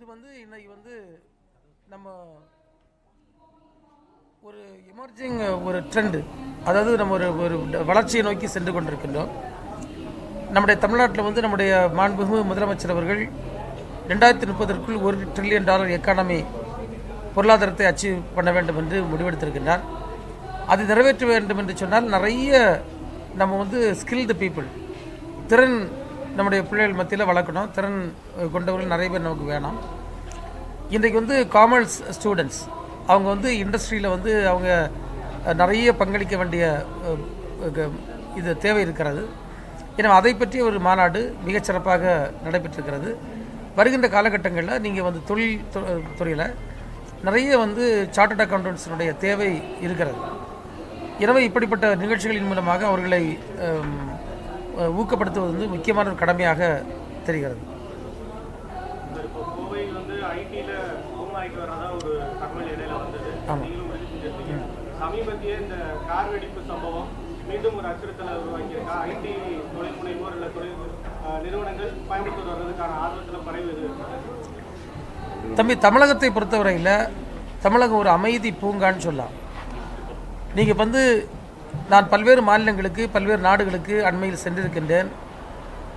இது வந்து இன்னைக்கு வந்து நம்ம ஒரு எமர்ஜிங் ஒரு ட்ரெண்டு அதாவது நம்ம ஒரு ஒரு வளர்ச்சியை நோக்கி சென்று கொண்டிருக்கின்றோம். நம்முடைய தமிழ்நாட்டில் வந்து நம்முடைய மாண்புமிகு முதலமைச்சர் அவர்கள் ரெண்டாயிரத்தி முப்பதற்குள் ஒரு ட்ரில்லியன் டாலர் எக்கானமி பொருளாதாரத்தை அச்சீவ் பண்ண வேண்டும் என்று முடிவெடுத்திருக்கின்றார். அது நிறைவேற்ற வேண்டும் என்று சொன்னால் நிறைய நம்ம வந்து ஸ்கில்டு பீப்புள் திறன் நம்முடைய பிள்ளைகள் மத்தியில் வளர்க்கணும். திறன் கொண்டவர்கள் நிறைய பேர் நமக்கு வேணும். இன்றைக்கு வந்து காமர்ஸ் ஸ்டூடெண்ட்ஸ் அவங்க வந்து இண்டஸ்ட்ரியில் வந்து அவங்க நிறைய பங்களிக்க வேண்டிய இது தேவை இருக்கிறது. எனவே அதை பற்றிய ஒரு மாநாடு மிகச்சிறப்பாக நடைபெற்றிருக்கிறது. வருகின்ற காலகட்டங்களில் நீங்கள் வந்து தொழில் துறையில் நிறைய வந்து சார்ட்டர்ட் அக்கௌண்டன்ஸினுடைய தேவை இருக்கிறது. எனவே இப்படிப்பட்ட நிகழ்ச்சிகளின் மூலமாக அவர்களை ஊக்கப்படுத்துவது வந்து முக்கியமான ஒரு கடமையாக தெரிகிறது. சார், இப்போ கோவை வந்து ஐடில பூம் ஆகிட்டு வரதா ஒரு தகவல் இடையில வந்தது ஆமா. நீங்களும் உறுதி செஞ்சிருக்கீங்க சமீபத்திய இந்த கார் வெடிப்பு சம்பவம் மீண்டும் ஒரு அச்சுறுத்தலை உருவாக்கியிருக்கா? ஐடி தொழில் முனைவோர் இல்ல தொழில் அஹ், நிறுவனங்கள் கோயம்புத்தூர் வர்றதுக்கான ஆர்வத்தில் குறைவு தம்பி தமிழகத்தை பொறுத்தவரையில் தமிழகம் ஒரு அமைதி பூங்கான்னு சொல்லலாம். நீங்கள் வந்து நான் பல்வேறு மாநிலங்களுக்கு பல்வேறு நாடுகளுக்கு அண்மையில் சென்றிருக்கின்றேன்.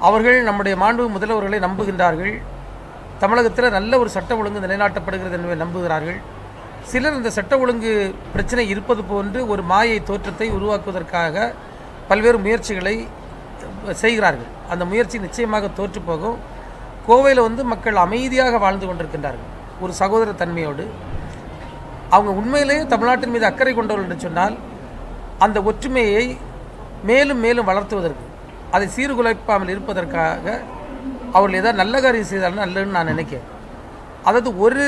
அவர்கள் நம்முடைய மாண்பு முதல்வர்களை நம்புகின்றார்கள். தமிழகத்தில் நல்ல ஒரு சட்ட ஒழுங்கு நிலைநாட்டப்படுகிறது என்பதை நம்புகிறார்கள். சிலர் இந்த சட்ட ஒழுங்கு பிரச்சனை இருப்பது போன்று ஒரு மாயை தோற்றத்தை உருவாக்குவதற்காக பல்வேறு முயற்சிகளை செய்கிறார்கள். அந்த முயற்சி நிச்சயமாக தோற்று போகும். கோவையில் வந்து மக்கள் அமைதியாக வாழ்ந்து கொண்டிருக்கின்றார்கள் ஒரு சகோதர தன்மையோடு. அவங்க உண்மையிலேயே தமிழ்நாட்டின் மீது அக்கறை கொண்டவர்கள் என்று சொன்னால் அந்த ஒற்றுமையை மேலும் மேலும் வளர்த்துவதற்கு அதை சீர்குலைப்பாமல் இருப்பதற்காக அவர்கள் ஏதாவது நல்ல காரியம் செய்தாலும் நல்லதுன்னு நான் நினைக்கிறேன். அதாவது ஒரு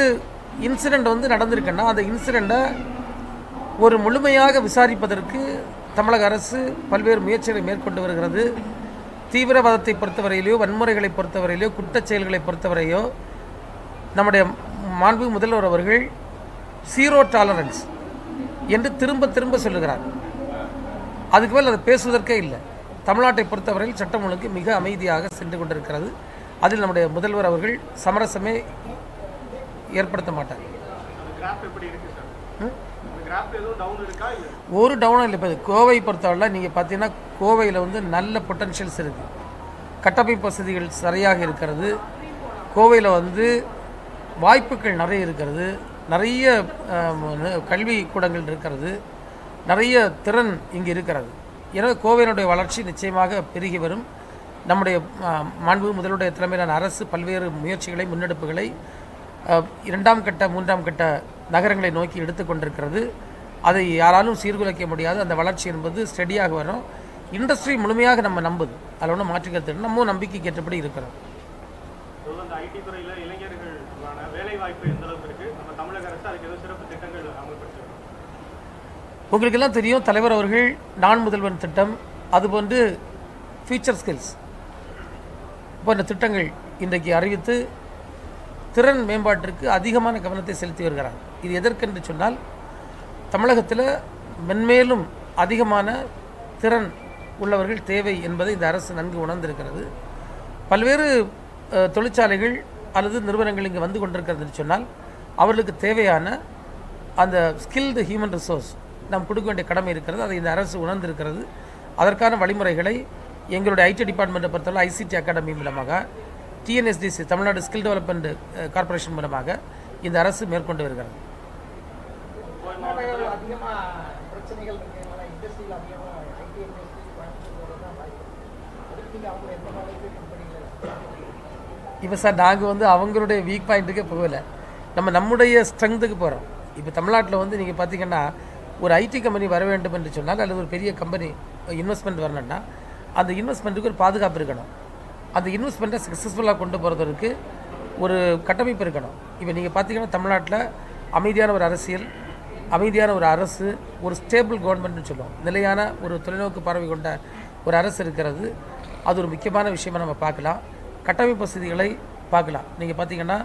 இன்சிடெண்ட் வந்து நடந்திருக்குன்னா அந்த இன்சிடெண்ட்டை ஒரு முழுமையாக விசாரிப்பதற்கு தமிழக அரசு பல்வேறு முயற்சிகளை மேற்கொண்டு வருகிறது. தீவிரவாதத்தை பொறுத்தவரையிலையோ வன்முறைகளை பொறுத்தவரையிலையோ குற்றச் செயல்களை பொறுத்தவரையோ நம்முடைய மாண்பு முதல்வர் அவர்கள் ஜீரோ டாலரன்ஸ் என்று திரும்ப திரும்ப சொல்லுகிறார். அதுக்கு மேல் அதை பேசுவதற்கே இல்லை. தமிழ்நாட்டை பொறுத்தவரையில் சட்டம் ஒழுங்கு மிக அமைதியாக சென்று கொண்டிருக்கிறது. அதில் நம்முடைய முதல்வர் அவர்கள் சமரசமே ஏற்படுத்த மாட்டார். ஒரு டவுனும் இல்லை. இப்போ கோவை பொறுத்தவரை நீங்கள் பார்த்தீங்கன்னா கோவையில் வந்து நல்ல பொட்டன்ஷியல்ஸ் இருக்குது கட்டமைப்பு வசதிகள் சரியாக இருக்கிறது. கோவையில் வந்து வாய்ப்புகள் நிறைய இருக்கிறது. நிறைய கல்வி கூடங்கள் இருக்கிறது. நிறைய திறன் இங்கு இருக்கிறது. எனவே கோவையினுடைய வளர்ச்சி நிச்சயமாக பெருகி வரும். நம்முடைய மாண்பு முதலுடைய தலைமையிலான அரசு பல்வேறு முயற்சிகளை முன்னெடுப்புகளை இரண்டாம் கட்ட மூன்றாம் கட்ட நகரங்களை நோக்கி எடுத்துக்கொண்டிருக்கிறது அதை யாராலும் சீர்குலைக்க முடியாது. அந்த வளர்ச்சி என்பது ஸ்டெடியாக வரும். இண்டஸ்ட்ரி முழுமையாக நம்ம நம்புது. அதில் ஒன்றும் மாற்றுக்கிறது நம்ம நம்பிக்கைக்கு ஏற்றபடி இருக்கிறோம். வேலை வாய்ப்பு எந்த அளவுக்கு இருக்கு? நம்ம தமிழக அரசு அதுக்கு எதுவும் சிறப்பு உங்களுக்கெல்லாம் தெரியும் தலைவர் அவர்கள் நான் முதல்வன் திட்டம் அதுபோன்று ஃபியூச்சர் ஸ்கில்ஸ் போன்ற திட்டங்கள் இன்றைக்கு அறிவித்து திறன் மேம்பாட்டிற்கு அதிகமான கவனத்தை செலுத்தி வருகிறார். இது எதற்கென்று சொன்னால் தமிழகத்தில் மென்மேலும் அதிகமான திறன் உள்ளவர்கள் தேவை என்பதை இந்த அரசு நன்கு உணர்ந்திருக்கிறது. பல்வேறு தொழிற்சாலைகள் அல்லது நிறுவனங்கள் இங்கே வந்து கொண்டிருக்கிறது என்று சொன்னால் அவர்களுக்கு தேவையான அந்த ஸ்கில்டு ஹியூமன் ரிசோர்ஸ் நாம் கொடுக்க வேண்டிய கடமை இருக்கிறது அதை இந்த அரசு உணர்ந்திருக்கிறது. அதற்கான வழிமுறைகளை எங்களுடைய ஐடி டிபார்ட்மெண்ட்டை பொறுத்தவரை ஐசிடி அகாடமி மூலமாக T N S D C Tamil Nadu skill development corporation மூலமாக இந்த அரசு மேற்கொண்டு வருகிறது. இப்போ சார் நாங்கள் வந்து அவங்களுடைய வீக் பாயிண்ட்டுக்கே போகல. நம்ம நம்முடைய ஸ்ட்ரெங்த்துக்கு போகிறோம் இப்போ தமிழ்நாட்டில் வந்து நீங்கள் பார்த்தீங்கன்னா ஒரு ஐடி கம்பெனி வர வேண்டும் என்று சொன்னால் அல்லது ஒரு பெரிய கம்பெனி இன்வெஸ்ட்மெண்ட் வரணும்னா அந்த இன்வெஸ்ட்மெண்ட்டுக்கு ஒரு பாதுகாப்பு இருக்கணும். அந்த இன்வெஸ்ட்மெண்ட்டை சக்ஸஸ்ஃபுல்லாக கொண்டு போகிறதுக்கு ஒரு கட்டமைப்பு இருக்கணும். இப்போ நீங்கள் பார்த்தீங்கன்னா தமிழ்நாட்டில் அமைதியான ஒரு அரசியல் அமைதியான ஒரு அரசு ஒரு ஸ்டேபிள் கவர்மெண்ட்னு சொல்லுவோம். நிலையான ஒரு தொலைநோக்கு பார்வை கொண்ட ஒரு அரசு இருக்கிறது. அது ஒரு முக்கியமான விஷயமாக நம்ம பார்க்கலாம். கட்டமைப்பு வசதிகளை பார்க்கலாம். நீங்கள் பார்த்தீங்கன்னா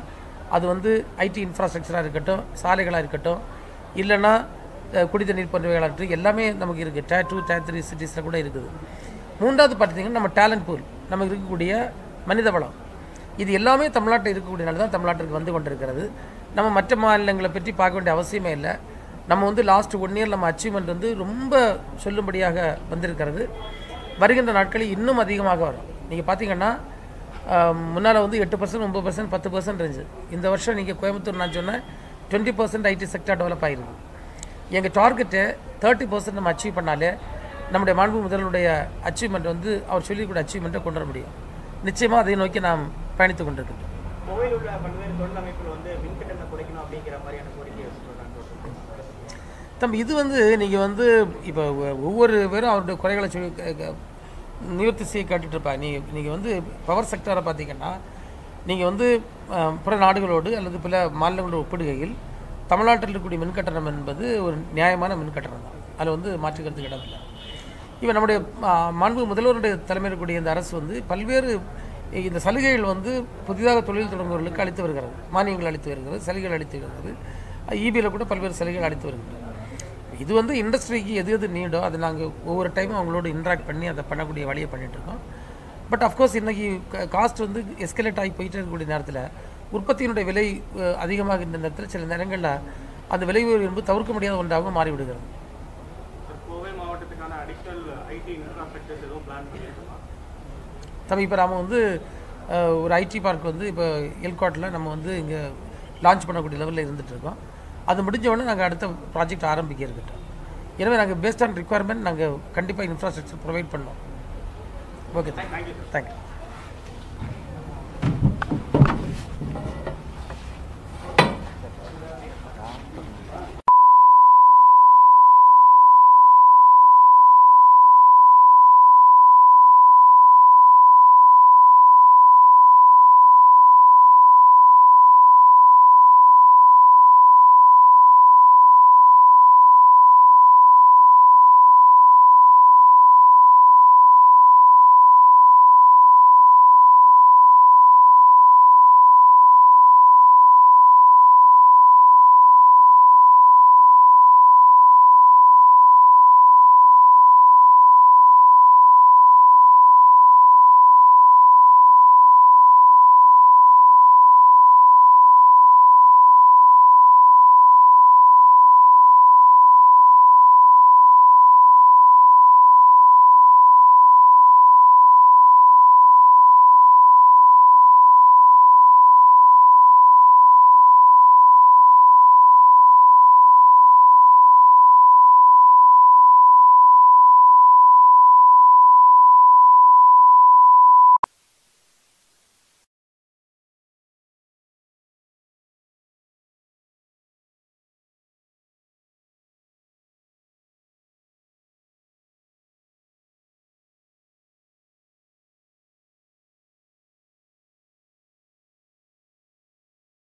அது வந்து ஐடி இன்ஃப்ராஸ்ட்ரக்சராக இருக்கட்டும் சாலைகளாக இருக்கட்டும் இல்லைன்னா குடித்த நீர் போன்றவைகளாக எல்லாமே நமக்கு இருக்குது டே டூ டே த்ரீ சிட்டிஸில் கூட இருக்குது. மூன்றாவது பார்த்தீங்கன்னா நம்ம டேலண்ட் பூல் நமக்கு இருக்கக்கூடிய மனித வளம். இது எல்லாமே தமிழ்நாட்டில் இருக்கக்கூடியனால தான் தமிழ்நாட்டிற்கு வந்து கொண்டிருக்கிறது. நம்ம மற்ற மாநிலங்களை பற்றி பார்க்க வேண்டிய அவசியமே இல்லை. நம்ம வந்து லாஸ்ட் ஒன் இயர் நம்ம அச்சீவ்மெண்ட் வந்து ரொம்ப சொல்லும்படியாக வந்திருக்கிறது. வருகின்ற நாட்களில் இன்னும் அதிகமாக வரும். நீங்கள் பார்த்தீங்கன்னா முன்னால் வந்து எட்டு பர்சன்ட் ஒம்பது பர்சன்ட் பத்து பர்சன்ட் இருந்துச்சு. இந்த வருஷம் நீங்கள் கோயம்புத்தூர் நான் சொன்னேன் twenty percent IT sector develop ஆகிருக்கு எங்கள் டார்கெட்டு தேர்ட்டி பர்சன்ட் நம்ம அச்சீவ் பண்ணாலே நம்முடைய மாண்பு முதல்வருடைய அச்சீவ்மெண்ட் வந்து அவர் சொல்லிக்கூடிய அச்சீவ்மெண்ட்டை கொண்டு வர முடியும். நிச்சயமாக அதை நோக்கி நாம் பயணித்து கொண்டிருக்கின்றோம். தம்பி இது வந்து நீங்கள் வந்து இப்போ ஒவ்வொரு பேரும் அவருடைய குறைகளை சொல்லி நிவர்த்தி செய்ய கேட்டுட்டு இருப்பாங்க நீங்கள் நீங்கள் வந்து பவர் செக்டரை பார்த்தீங்கன்னா நீங்கள் வந்து பிற நாடுகளோடு அல்லது பிற மாநிலங்களோடு ஒப்பிடுகையில் தமிழ்நாட்டில் இருக்கக்கூடிய மின்கட்டணம் என்பது ஒரு நியாயமான மின்கட்டணம் தான். அதில் வந்து மாற்று கருத்து இடமில்லை இப்போ நம்முடைய மாண்பு முதல்வருடைய தலைமையில் இருக்கக்கூடிய இந்த அரசு வந்து பல்வேறு இந்த சலுகைகள் வந்து புதிதாக தொழில் தொடங்குவர்களுக்கு அளித்து வருகிறது. மானியங்கள் அளித்து வருகிறது சலுகைகள் அளித்து வருகிறது. இபியில் கூட பல்வேறு சலுகைகள் அளித்து வருகிறது. இது வந்து இண்டஸ்ட்ரிக்கு எது எது நீடோ அதை நாங்கள் ஒவ்வொரு டைமும் அவங்களோட இன்ட்ராக்ட் பண்ணி அதை பண்ணக்கூடிய வழியை பண்ணிகிட்ருக்கோம் பட் அஃப்கோர்ஸ் இன்றைக்கி காஸ்ட் வந்து எஸ்கலேட் ஆகி போயிட்டே இருக்கக்கூடிய நேரத்தில் உற்பத்தியினுடைய விலை அஹ், அதிகமாகின்ற நேரத்தில் சில நேரங்களில் அந்த விலை உயர்வு என்பது தவிர்க்க முடியாத ஒன்றாக மாறிவிடுகிறது. தம்பி இப்போ நம்ம வந்து ஒரு ஐடி பார்க் வந்து இப்போ எல்காட்டில் நம்ம வந்து இங்கே லான்ச் பண்ணக்கூடிய லெவலில் இருந்துட்டு இருக்கோம். அது முடிஞ்ச உடனே நாங்கள் அடுத்த ப்ராஜெக்ட் ஆரம்பிக்க இருக்கட்டும் எனவே நாங்கள் பேஸ்ட் ஆன் ரிக்குவயர்மெண்ட் நாங்கள் கண்டிப்பாக இன்ஃப்ராஸ்ட்ரக்சர் ப்ரொவைட் பண்ணோம் okay thank you thank you